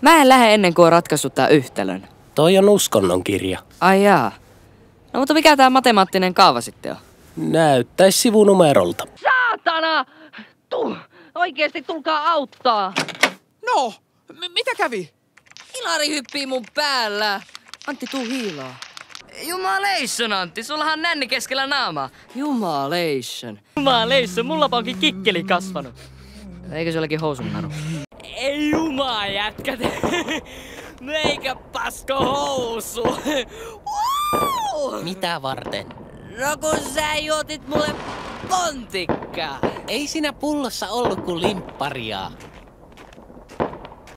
Mä en lähde ennen kuin on ratkaissut tää yhtälön. Toi on uskonnon kirja. Ai jaa. No mutta mikä tää matemaattinen kaava sitten on? Näyttäis sivunumerolta. Saatana! Tuu! Oikeesti tulkaa auttaa! No, m- mitä kävi? Ilari hyppii mun päällä! Antti, tuu hiilaa. Jumalation, Antti, sullahan nänni keskellä naamaa. Jumalation. Jumalation, mulla onkin kikkeli kasvanut. Eikö se olekin housun nanu? Ei jumaa jätkät. Meikä pasko housu. Mitä varten? No kun sä juotit mulle pontikkaa. Ei siinä pullossa ollut kuin limpparia.